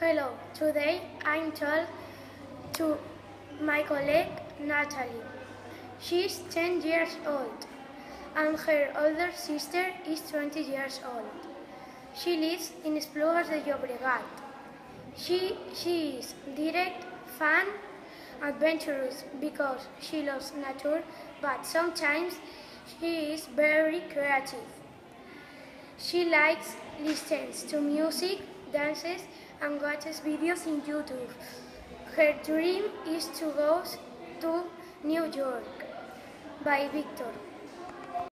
Hello, today I'm told to my colleague Natalie. She's 10 years old and her older sister is 20 years old. She lives in Esplugues de Llobregat. She, she is direct, fun, adventurous because she loves nature, but sometimes she is very creative. She likes listens to music, dances, and watches videos in YouTube. Her dream is to go to New York by Victor.